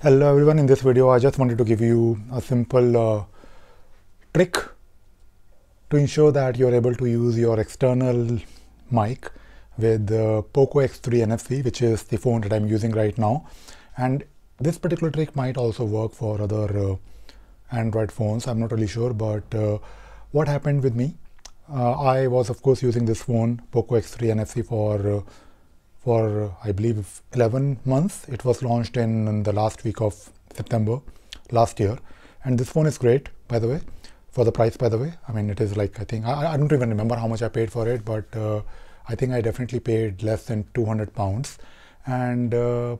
Hello everyone, in this video I just wanted to give you a simple uh, trick to ensure that you're able to use your external mic with uh, POCO X3 NFC which is the phone that I'm using right now. And this particular trick might also work for other uh, Android phones. I'm not really sure but uh, what happened with me? Uh, I was of course using this phone POCO X3 NFC for for I believe 11 months. It was launched in, in, the last week of September last year, and this phone is great, by the way, for the price. By the way, I mean it is like I think I, I don't even remember how much I paid for it, but uh, I think I definitely paid less than 200 pounds, and uh,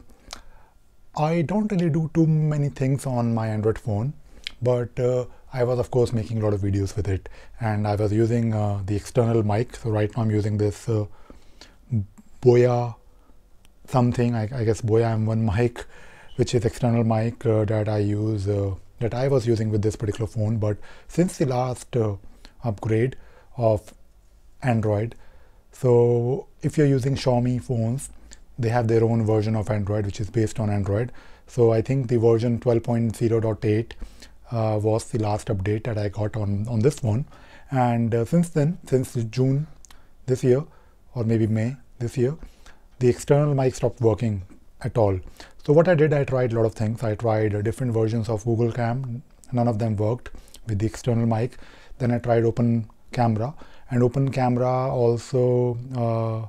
I don't really do too many things on my Android phone, but uh, I was of course making a lot of videos with it, and I was using uh, the external mic. So right now I'm using this. Boya something, I, I, guess Boya M1 mic, which is external mic uh, that I use, uh, that I was using with this particular phone. But since the last uh, upgrade of Android, so if you're using Xiaomi phones, they have their own version of Android, which is based on Android. So I think the version 12.0.8 uh, was the last update that I got on, on this one. And uh, since then, since June this year, or maybe May this year, the external mic stopped working at all. So what I did, I tried a lot of things. I tried different versions of Google Cam. None of them worked with the external mic. Then I tried Open Camera, and Open Camera also, uh,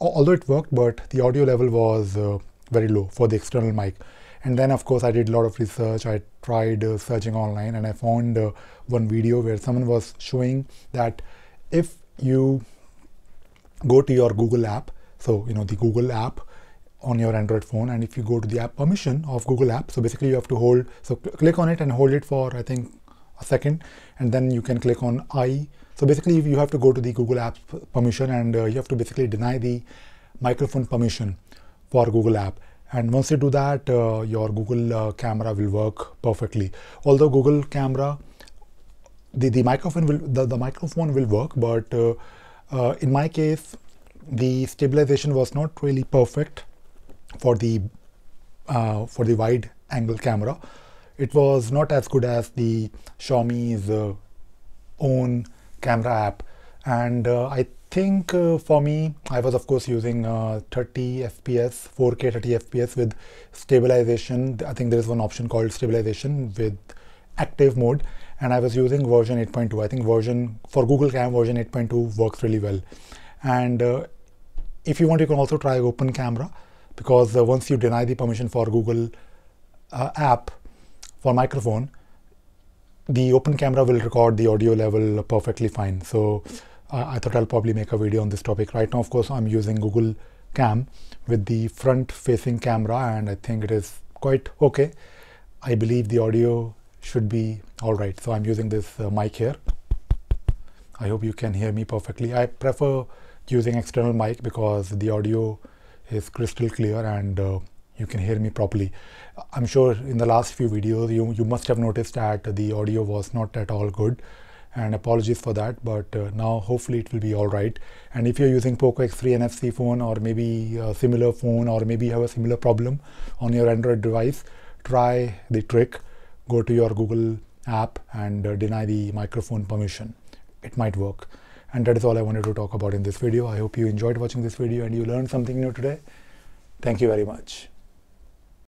although it worked, but the audio level was uh, very low for the external mic. And then, of course, I did a lot of research. I tried uh, searching online, and I found uh, one video where someone was showing that if you go to your Google app so, you know, the Google app on your Android phone. And if you go to the app permission of Google app, so basically you have to hold, so cl click on it and hold it for, I think, a second. And then you can click on I. So basically you have to go to the Google app permission and uh, you have to basically deny the microphone permission for Google app. And once you do that, uh, your Google uh, camera will work perfectly. Although Google camera, the, the microphone will, the, the microphone will work, but uh, in my case, the stabilization was not really perfect for the uh, for the wide angle camera. It was not as good as the Xiaomi's uh, own camera app, and uh, I think uh, for me, I was of course using uh, 30 FPS, 4K 30 FPS with stabilization. I think there is one option called stabilization with active mode, and I was using version 8.2. I think version for Google Cam version 8.2 works really well, and uh, if you want, you can also try open camera because uh, once you deny the permission for Google uh, app for microphone, the open camera will record the audio level perfectly fine. So uh, I thought I'll probably make a video on this topic. Right now, of course, I'm using Google Cam with the front facing camera and I think it is quite okay. I believe the audio should be all right. So I'm using this uh, mic here. I hope you can hear me perfectly. I prefer using external mic because the audio is crystal clear and uh, you can hear me properly. I'm sure in the last few videos you, you must have noticed that the audio was not at all good and apologies for that but uh, now hopefully it will be all right and if you're using POCO X3 NFC phone or maybe a similar phone or maybe you have a similar problem on your Android device try the trick go to your Google app and uh, deny the microphone permission it might work and that is all I wanted to talk about in this video. I hope you enjoyed watching this video and you learned something new today. Thank you very much.